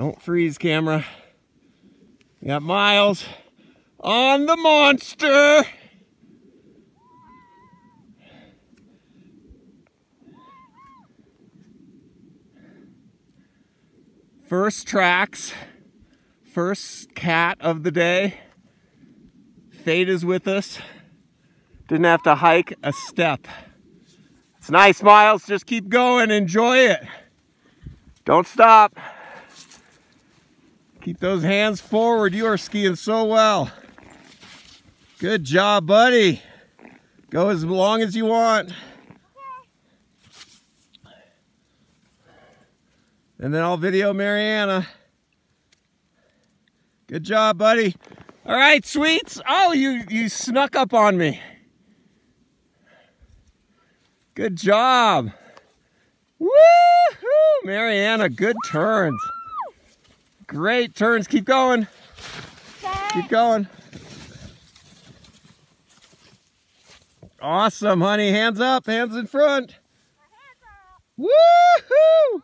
Don't freeze, camera. We got Miles on the monster. First tracks, first cat of the day. Fate is with us. Didn't have to hike a step. It's nice, Miles. Just keep going. Enjoy it. Don't stop. Keep those hands forward. You are skiing so well. Good job, buddy. Go as long as you want. And then I'll video Mariana. Good job, buddy. All right, sweets. Oh, you, you snuck up on me. Good job. Woohoo! Mariana, good turns. Great turns. Keep going. Keep going. Awesome, honey. Hands up, hands in front. Woohoo!